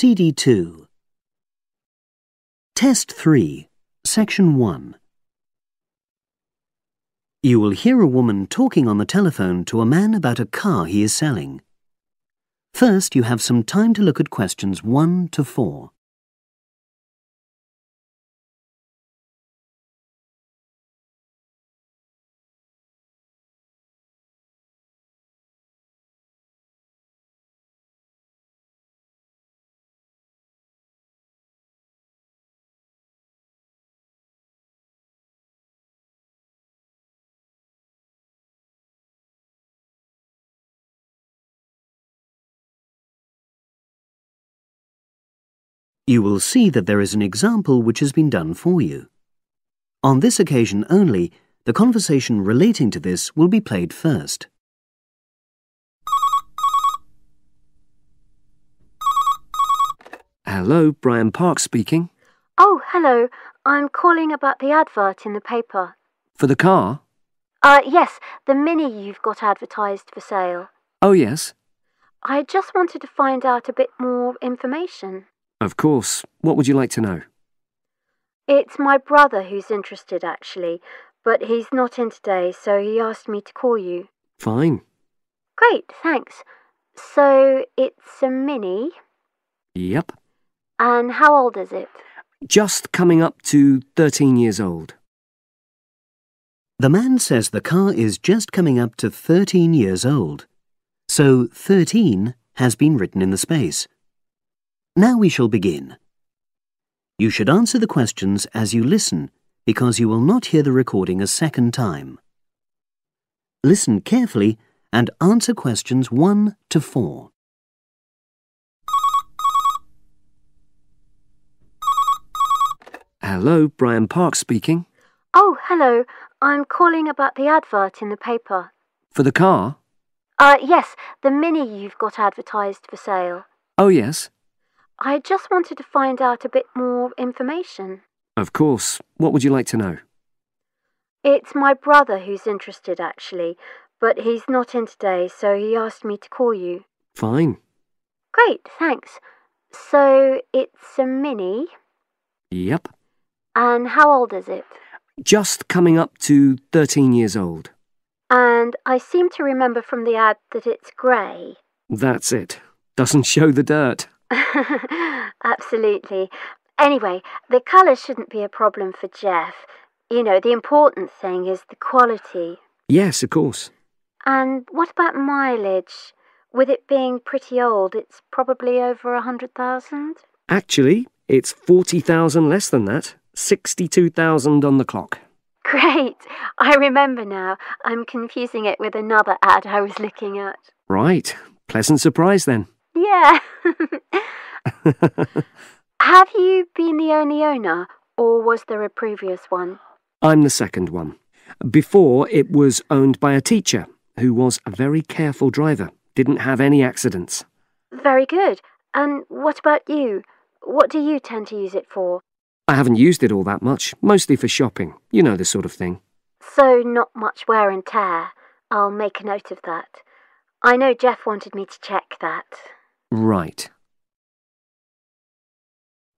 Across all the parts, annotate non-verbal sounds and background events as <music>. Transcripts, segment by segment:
CD2 Test 3, Section 1 You will hear a woman talking on the telephone to a man about a car he is selling. First, you have some time to look at questions 1 to 4. You will see that there is an example which has been done for you. On this occasion only, the conversation relating to this will be played first. Hello, Brian Park speaking. Oh, hello. I'm calling about the advert in the paper. For the car? Uh, yes, the Mini you've got advertised for sale. Oh, yes. I just wanted to find out a bit more information. Of course. What would you like to know? It's my brother who's interested, actually, but he's not in today, so he asked me to call you. Fine. Great, thanks. So it's a Mini, Yep. and how old is it? Just coming up to 13 years old. The man says the car is just coming up to 13 years old. So 13 has been written in the space. Now we shall begin. You should answer the questions as you listen because you will not hear the recording a second time. Listen carefully and answer questions 1 to 4. Hello, Brian Park speaking. Oh, hello. I'm calling about the advert in the paper. For the car? Uh, yes, the Mini you've got advertised for sale. Oh, yes. I just wanted to find out a bit more information. Of course. What would you like to know? It's my brother who's interested, actually, but he's not in today, so he asked me to call you. Fine. Great, thanks. So it's a Mini, Yep. and how old is it? Just coming up to 13 years old. And I seem to remember from the ad that it's grey. That's it. Doesn't show the dirt. <laughs> Absolutely. Anyway, the colour shouldn't be a problem for Jeff. You know, the important thing is the quality. Yes, of course. And what about mileage? With it being pretty old, it's probably over a hundred thousand. Actually, it's 40,000 less than that. 62,000 on the clock. Great! I remember now. I'm confusing it with another ad I was looking at. Right. Pleasant surprise then. Yeah. Have you been the only owner, or was there a previous one? I'm the second one. Before, it was owned by a teacher who was a very careful driver, didn't have any accidents. Very good. And what about you? What do you tend to use it for? I haven't used it all that much, mostly for shopping. You know the sort of thing. So, not much wear and tear. I'll make a note of that. I know Jeff wanted me to check that. Right.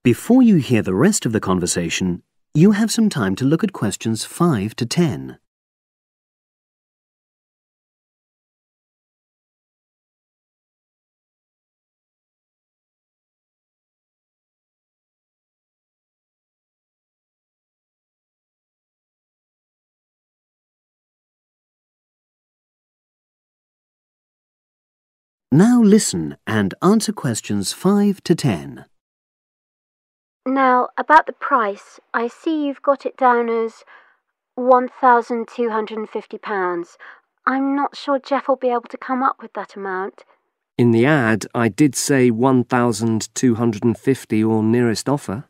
Before you hear the rest of the conversation, you have some time to look at questions 5 to 10. Now listen and answer questions 5 to 10. Now, about the price, I see you've got it down as £1,250. I'm not sure Jeff will be able to come up with that amount. In the ad, I did say 1,250 or nearest offer.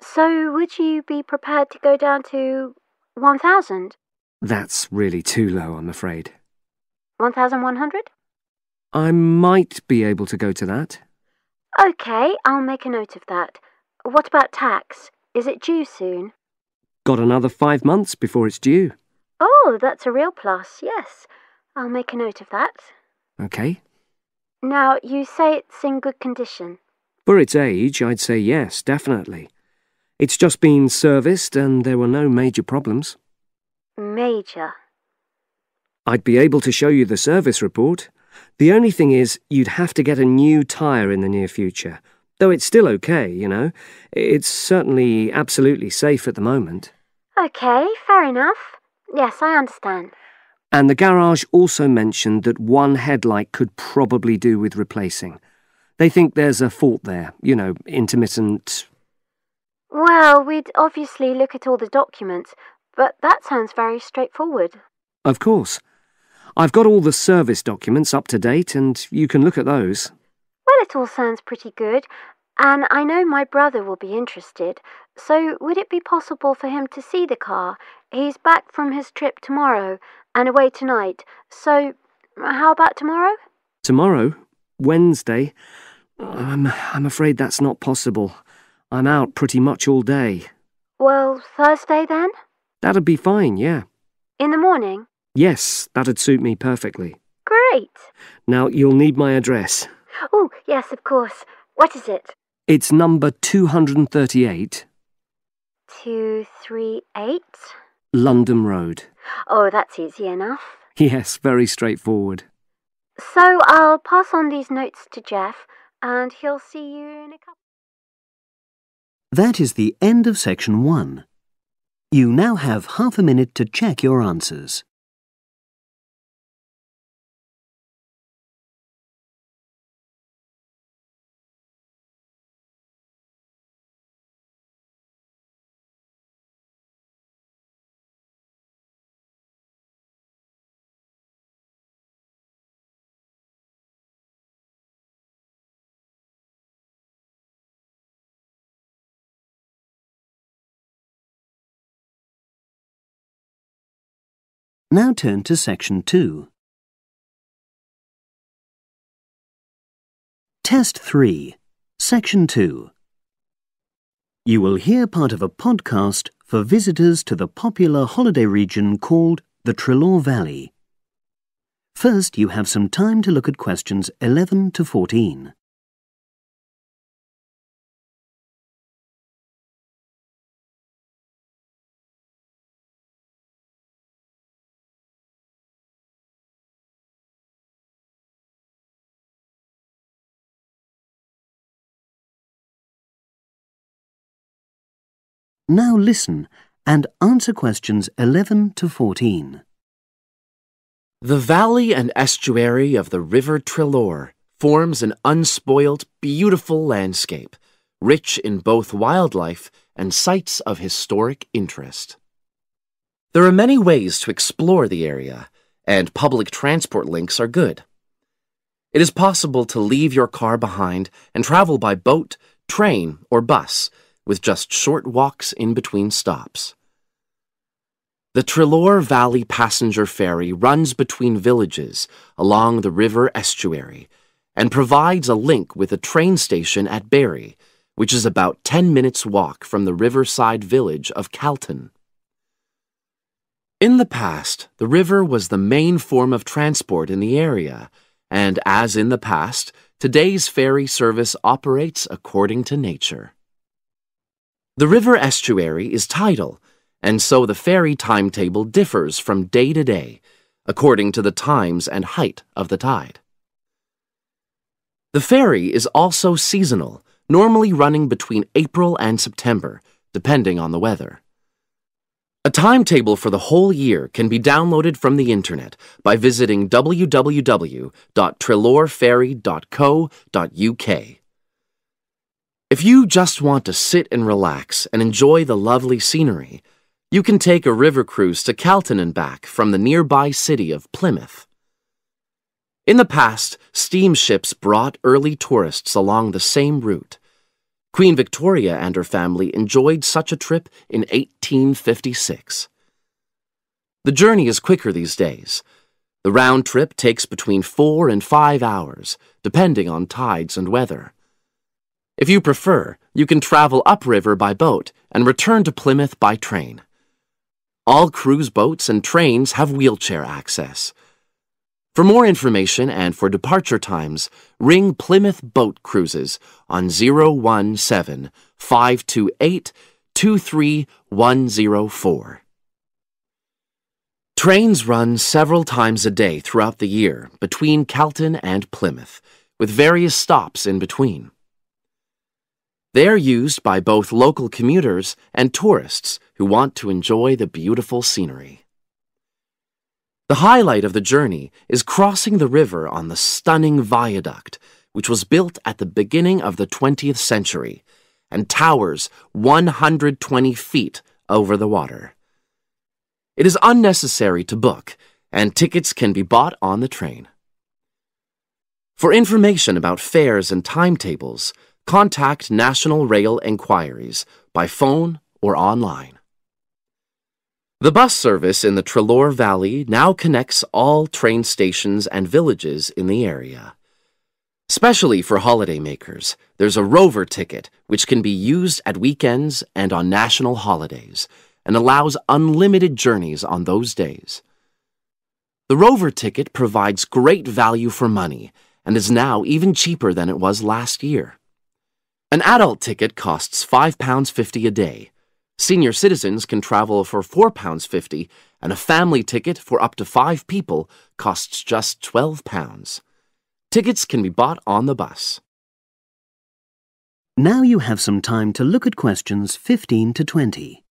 So, would you be prepared to go down to 1,000? That's really too low, I'm afraid. 1,100? I might be able to go to that. OK, I'll make a note of that. What about tax? Is it due soon? Got another five months before it's due. Oh, that's a real plus, yes. I'll make a note of that. Okay. Now, you say it's in good condition. For its age, I'd say yes, definitely. It's just been serviced and there were no major problems. Major. I'd be able to show you the service report. The only thing is, you'd have to get a new tyre in the near future. Though it's still okay, you know. It's certainly absolutely safe at the moment. Okay, fair enough. Yes, I understand. And the garage also mentioned that one headlight could probably do with replacing. They think there's a fault there, you know, intermittent. Well, we'd obviously look at all the documents, but that sounds very straightforward. Of course. I've got all the service documents up to date, and you can look at those. Well, it all sounds pretty good, and I know my brother will be interested, so would it be possible for him to see the car? He's back from his trip tomorrow and away tonight, so how about tomorrow? Tomorrow? Wednesday? I'm, I'm afraid that's not possible. I'm out pretty much all day. Well, Thursday then? That'd be fine, yeah. In the morning? Yes, that'd suit me perfectly. Great. Now, you'll need my address. Oh, yes, of course. What is it? It's number 238, 238? London Road. Oh, that's easy enough. Yes, very straightforward. So I'll pass on these notes to Jeff, and he'll see you in a couple. That is the end of section one. You now have half a minute to check your answers. Now turn to section 2. Test 3, section 2. You will hear part of a podcast for visitors to the popular holiday region called the Trelaw Valley. First, you have some time to look at questions 11 to 14. Now listen and answer questions 11 to 14. The valley and estuary of the River Trelaw forms an unspoilt, beautiful landscape, rich in both wildlife and sites of historic interest. There are many ways to explore the area, and public transport links are good. It is possible to leave your car behind and travel by boat, train, or bus with just short walks in between stops. The Trelaw Valley Passenger Ferry runs between villages along the river estuary and provides a link with a train station at Barry, which is about 10 minutes' walk from the riverside village of Calton. In the past, the river was the main form of transport in the area, and as in the past, today's ferry service operates according to nature. The river estuary is tidal, and so the ferry timetable differs from day to day, according to the times and height of the tide. The ferry is also seasonal, normally running between April and September, depending on the weather. A timetable for the whole year can be downloaded from the internet by visiting www.trelawferry.co.uk. If you just want to sit and relax and enjoy the lovely scenery, you can take a river cruise to Calton and back from the nearby city of Plymouth. In the past, steamships brought early tourists along the same route. Queen Victoria and her family enjoyed such a trip in 1856. The journey is quicker these days. The round trip takes between four and five hours, depending on tides and weather. If you prefer, you can travel upriver by boat and return to Plymouth by train. All cruise boats and trains have wheelchair access. For more information and for departure times, ring Plymouth Boat Cruises on 017 528 23104. Trains run several times a day throughout the year between Calton and Plymouth, with various stops in between. They are used by both local commuters and tourists who want to enjoy the beautiful scenery. The highlight of the journey is crossing the river on the stunning viaduct, which was built at the beginning of the 20th century and towers 120 feet over the water. It is unnecessary to book, and tickets can be bought on the train. For information about fares and timetables, contact National Rail Enquiries by phone or online. The bus service in the Trelaw Valley now connects all train stations and villages in the area. Especially for holidaymakers, there's a Rover ticket which can be used at weekends and on national holidays and allows unlimited journeys on those days. The Rover ticket provides great value for money and is now even cheaper than it was last year. An adult ticket costs £5.50 a day. Senior citizens can travel for £4.50, and a family ticket for up to five people costs just £12. Tickets can be bought on the bus. Now you have some time to look at questions 15 to 20.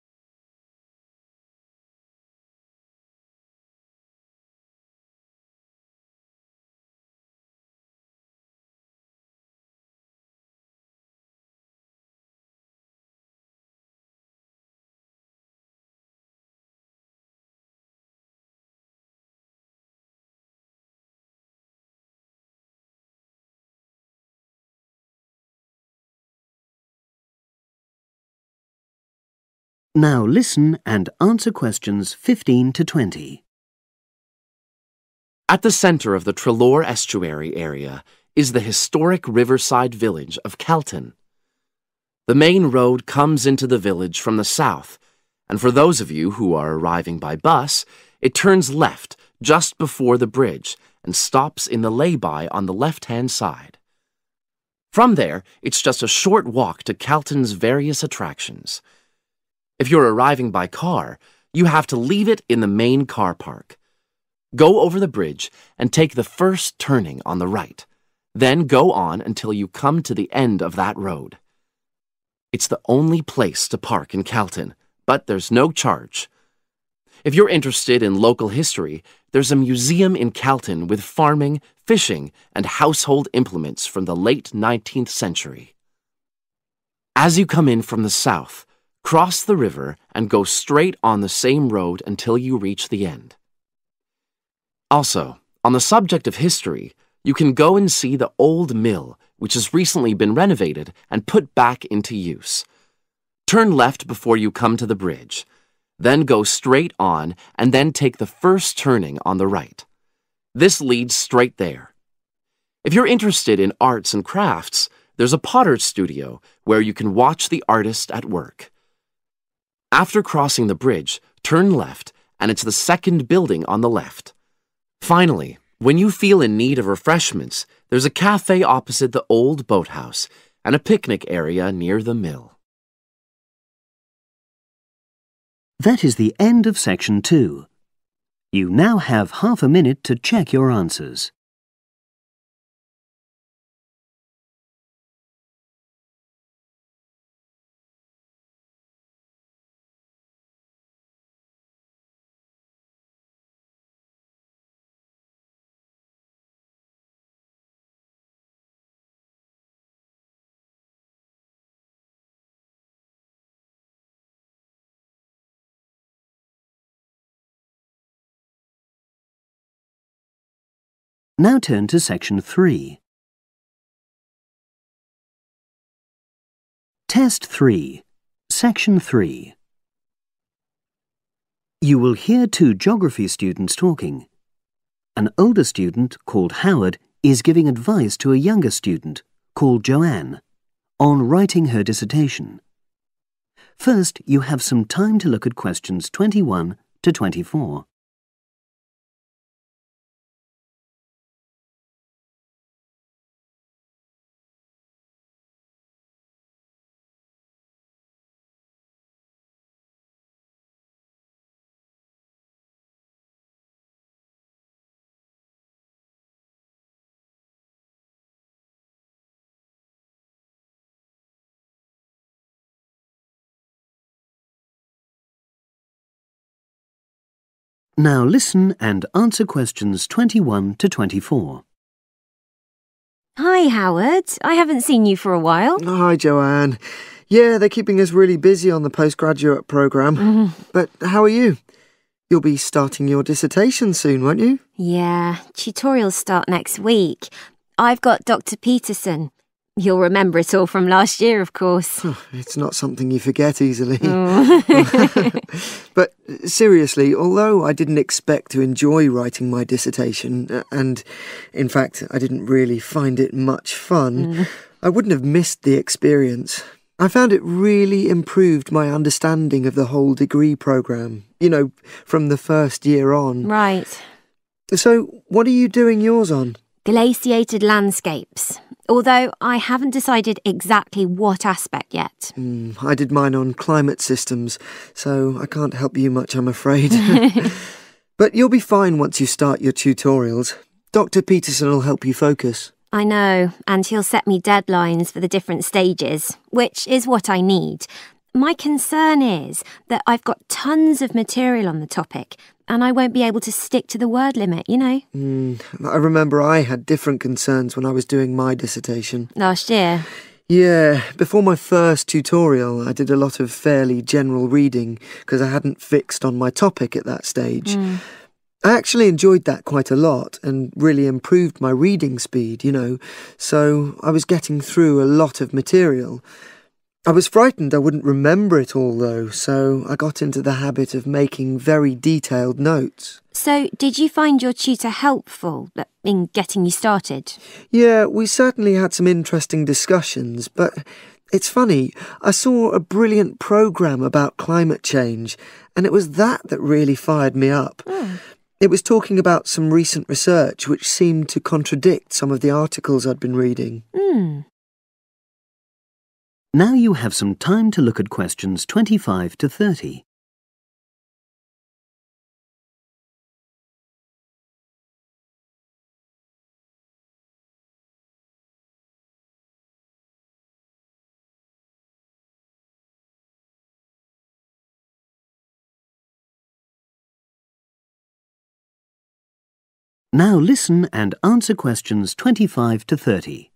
Now listen and answer questions 15 to 20. At the center of the Trelaw Estuary area is the historic riverside village of Calton. The main road comes into the village from the south, and for those of you who are arriving by bus, it turns left just before the bridge and stops in the lay-by on the left-hand side. From there, it's just a short walk to Calton's various attractions. If you're arriving by car, you have to leave it in the main car park. Go over the bridge and take the first turning on the right. Then go on until you come to the end of that road. It's the only place to park in Calton, but there's no charge. If you're interested in local history, there's a museum in Calton with farming, fishing, and household implements from the late 19th century. As you come in from the south, Cross the river and go straight on the same road until you reach the end. Also, on the subject of history, you can go and see the old mill, which has recently been renovated and put back into use. Turn left before you come to the bridge. Then go straight on and then take the first turning on the right. This leads straight there. If you're interested in arts and crafts, there's a potter's studio where you can watch the artist at work. After crossing the bridge, turn left, and it's the second building on the left. Finally, when you feel in need of refreshments, there's a cafe opposite the old boathouse and a picnic area near the mill. That is the end of section 2. You now have half a minute to check your answers. Now turn to section 3. Test 3, section 3. You will hear two geography students talking. An older student, called Howard, is giving advice to a younger student, called Joanne, on writing her dissertation. First, you have some time to look at questions 21 to 24. Now listen and answer questions 21 to 24. Hi, Howard. I haven't seen you for a while. Hi, Joanne. Yeah, they're keeping us really busy on the postgraduate programme. Mm. But how are you? You'll be starting your dissertation soon, won't you? Yeah, tutorials start next week. I've got Dr. Peterson. You'll remember it all from last year, of course. It's not something you forget easily. Oh. <laughs> But seriously, although I didn't expect to enjoy writing my dissertation, uh, and in fact, I didn't really find it much fun, I wouldn't have missed the experience. I found it really improved my understanding of the whole degree programme, you know, from the first year on. right. So, what are you doing yours on? Glaciated landscapes. Although I haven't decided exactly what aspect yet. Hmm, I did mine on climate systems, so I can't help you much, I'm afraid. <laughs> but you'll be fine once you start your tutorials. Dr. Peterson will help you focus. I know, and he'll set me deadlines for the different stages, which is what I need. My concern is that I've got tons of material on the topic, and I won't be able to stick to the word limit, you know? Hmm, I remember I had different concerns when I was doing my dissertation. Last year. Yeah, before my first tutorial, I did a lot of fairly general reading because I hadn't fixed on my topic at that stage. I actually enjoyed that quite a lot and really improved my reading speed, you know, so I was getting through a lot of material. I was frightened I wouldn't remember it all though, so I got into the habit of making very detailed notes. So, did you find your tutor helpful in getting you started? Yeah, we certainly had some interesting discussions, but it's funny, I saw a brilliant programme about climate change, and it was that that really fired me up. It was talking about some recent research which seemed to contradict some of the articles I'd been reading. Hmm. Now you have some time to look at questions 25 to 30. Now listen and answer questions 25 to 30.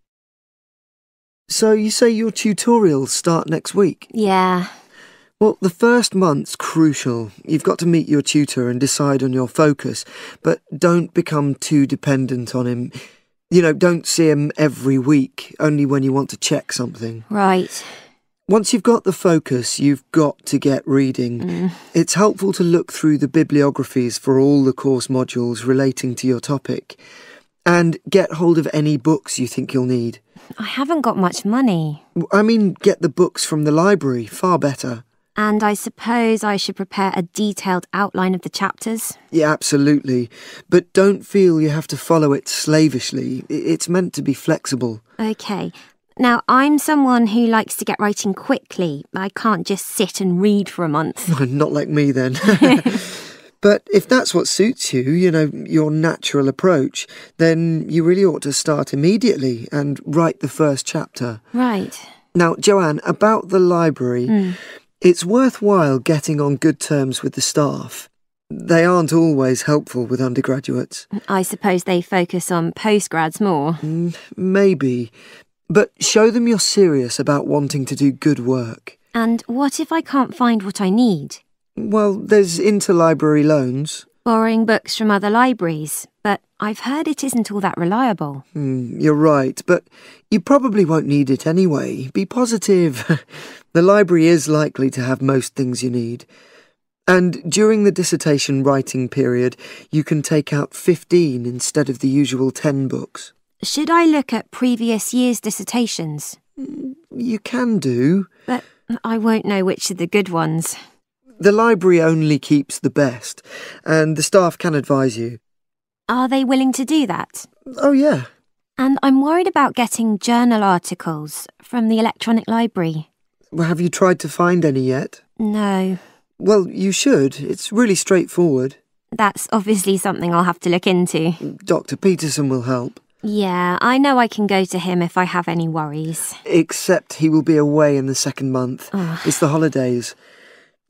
So you say your tutorials start next week? Yeah. Well, the first month's crucial. You've got to meet your tutor and decide on your focus, but don't become too dependent on him. You know, don't see him every week, only when you want to check something. Right. Once you've got the focus, you've got to get reading. Mm. It's helpful to look through the bibliographies for all the course modules relating to your topic and get hold of any books you think you'll need. I haven't got much money. I mean, get the books from the library, far better. And I suppose I should prepare a detailed outline of the chapters. Yeah, absolutely. But don't feel you have to follow it slavishly. It's meant to be flexible. Okay. Now, I'm someone who likes to get writing quickly. I can't just sit and read for a month. <laughs> Not like me then. <laughs> but if that's what suits you, you know, your natural approach, then you really ought to start immediately and write the first chapter. Right. Now, Joanne, about the library, it's worthwhile getting on good terms with the staff. They aren't always helpful with undergraduates. I suppose they focus on postgrads more. Mm, maybe. But show them you're serious about wanting to do good work. And what if I can't find what I need? Well, there's interlibrary loans. Borrowing books from other libraries, but I've heard it isn't all that reliable. Hmm, you're right, but you probably won't need it anyway. Be positive. <laughs> the library is likely to have most things you need. And during the dissertation writing period, you can take out 15 instead of the usual 10 books. Should I look at previous year's dissertations? You can do. But I won't know which are the good ones. The library only keeps the best, and the staff can advise you. Are they willing to do that? Oh, yeah. And I'm worried about getting journal articles from the electronic library. Well, have you tried to find any yet? No, Well, you should. It's really straightforward. that's obviously something I'll have to look into. Dr. Peterson will help. Yeah, I know I can go to him if I have any worries. Except he will be away in the second month. It's the holidays.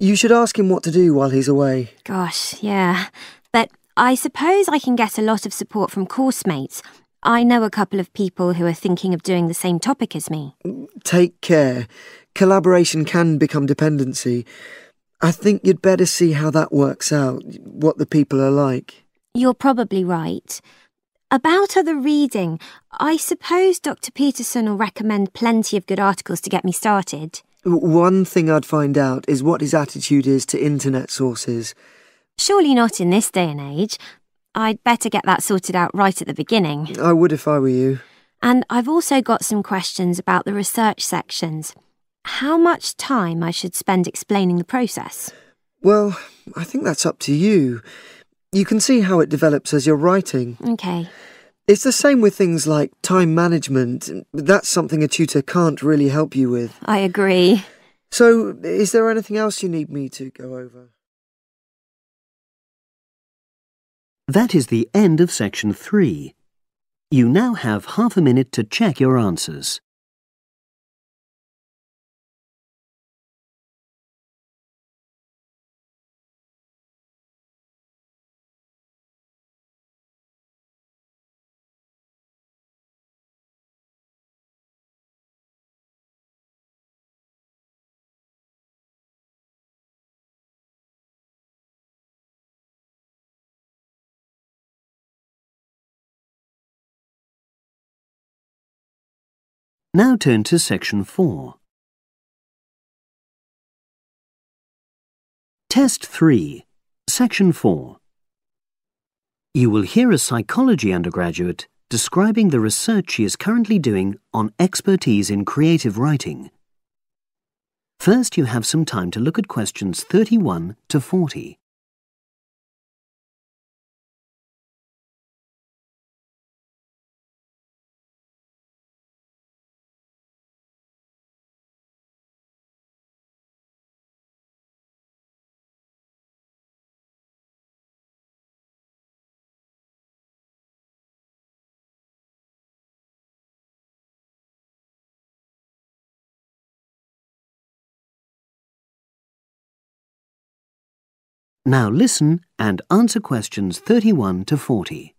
You should ask him what to do while he's away. Gosh, yeah. But I suppose I can get a lot of support from course mates. I know a couple of people who are thinking of doing the same topic as me. Mm, take care. Collaboration can become dependency. I think you'd better see how that works out, what the people are like. You're probably right. About other reading, I suppose Dr. Peterson will recommend plenty of good articles to get me started. One thing I'd find out is what his attitude is to internet sources. Surely not in this day and age. I'd better get that sorted out right at the beginning. I would if I were you. And I've also got some questions about the research sections. How much time I should spend explaining the process? Well, I think that's up to you. You can see how it develops as you're writing. Okay. It's the same with things like time management. That's something a tutor can't really help you with. I agree. So, is there anything else you need me to go over? That is the end of section 3. You now have half a minute to check your answers. Now turn to section 4. Test 3, section 4. You will hear a psychology undergraduate describing the research she is currently doing on expertise in creative writing. First, you have some time to look at questions 31 to 40. Now listen and answer questions 31 to 40.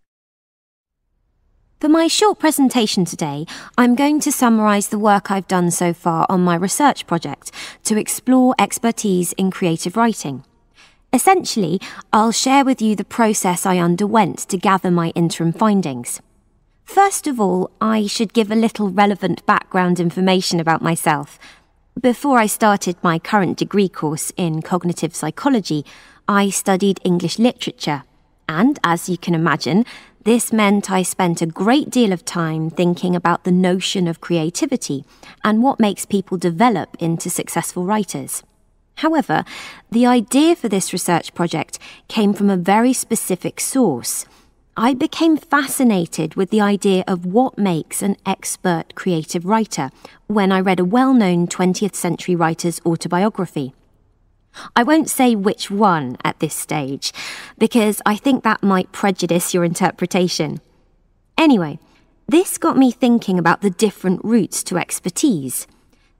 For my short presentation today, I'm going to summarise the work I've done so far on my research project to explore expertise in creative writing. Essentially, I'll share with you the process I underwent to gather my interim findings. First of all, I should give a little relevant background information about myself. Before I started my current degree course in cognitive psychology, I studied English literature, and as you can imagine, this meant I spent a great deal of time thinking about the notion of creativity and what makes people develop into successful writers. However, the idea for this research project came from a very specific source. I became fascinated with the idea of what makes an expert creative writer when I read a well known 20th century writer's autobiography. I won't say which one at this stage, because I think that might prejudice your interpretation. Anyway, this got me thinking about the different routes to expertise.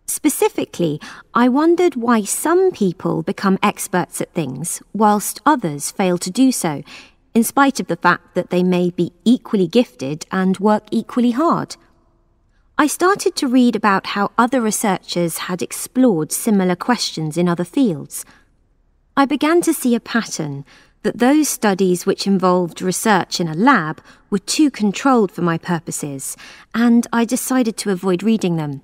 Specifically, I wondered why some people become experts at things whilst others fail to do so, in spite of the fact that they may be equally gifted and work equally hard. I started to read about how other researchers had explored similar questions in other fields. I began to see a pattern that those studies which involved research in a lab were too controlled for my purposes, and I decided to avoid reading them.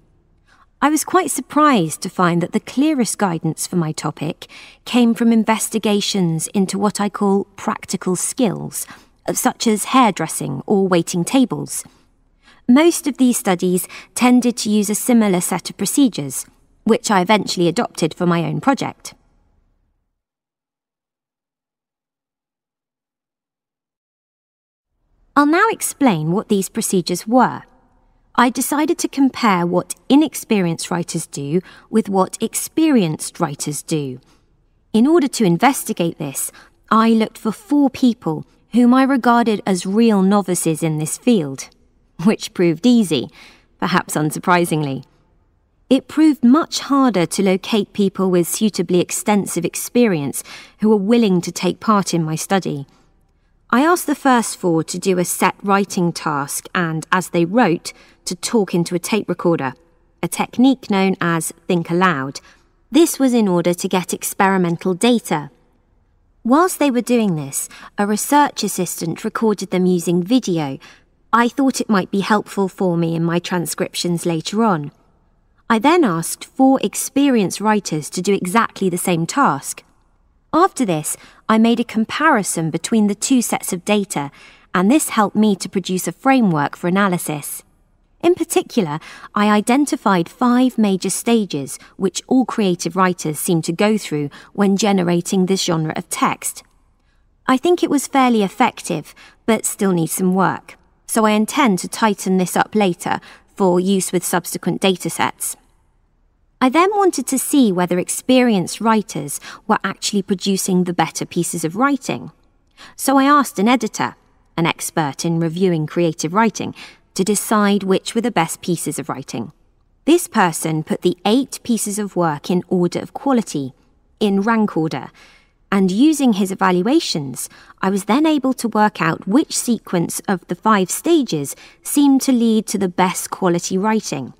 I was quite surprised to find that the clearest guidance for my topic came from investigations into what I call practical skills, such as hairdressing or waiting tables. Most of these studies tended to use a similar set of procedures, which I eventually adopted for my own project. I'll now explain what these procedures were. I decided to compare what inexperienced writers do with what experienced writers do. In order to investigate this, I looked for four people whom I regarded as real novices in this field which proved easy, perhaps unsurprisingly. It proved much harder to locate people with suitably extensive experience who were willing to take part in my study. I asked the first four to do a set writing task and, as they wrote, to talk into a tape recorder, a technique known as think aloud. This was in order to get experimental data. Whilst they were doing this, a research assistant recorded them using video. I thought it might be helpful for me in my transcriptions later on. I then asked four experienced writers to do exactly the same task. After this, I made a comparison between the two sets of data, and this helped me to produce a framework for analysis. In particular, I identified five major stages which all creative writers seem to go through when generating this genre of text. I think it was fairly effective, but still needs some work, so I intend to tighten this up later for use with subsequent datasets. I then wanted to see whether experienced writers were actually producing the better pieces of writing. So I asked an editor, an expert in reviewing creative writing, to decide which were the best pieces of writing. This person put the eight pieces of work in order of quality, in rank order, and using his evaluations, I was then able to work out which sequence of the five stages seemed to lead to the best quality writing.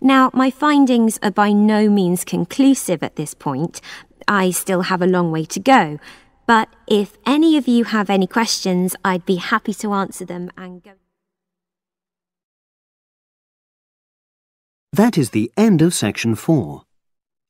Now, my findings are by no means conclusive at this point. I still have a long way to go. But if any of you have any questions, I'd be happy to answer them and go. That is the end of section 4.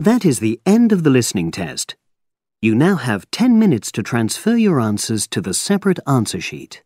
That is the end of the listening test. You now have 10 minutes to transfer your answers to the separate answer sheet.